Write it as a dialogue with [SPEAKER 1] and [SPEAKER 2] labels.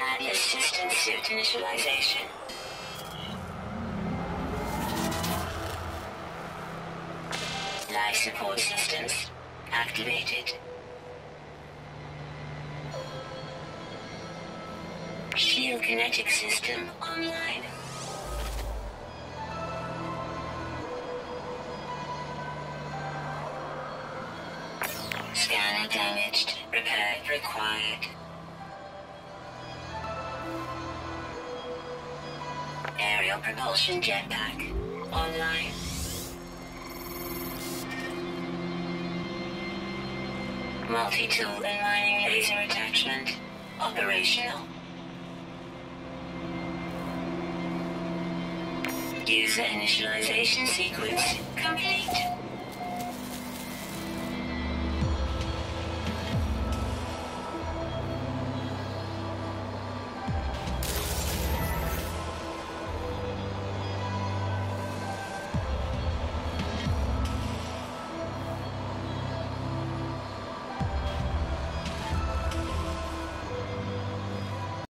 [SPEAKER 1] Atlas System Suit Initialization. Life support systems activated. Shield kinetic system online. Scanner damaged. Repair required. Propulsion jetpack online. Multi-tool and mining laser attachment operational. User initialization sequence complete.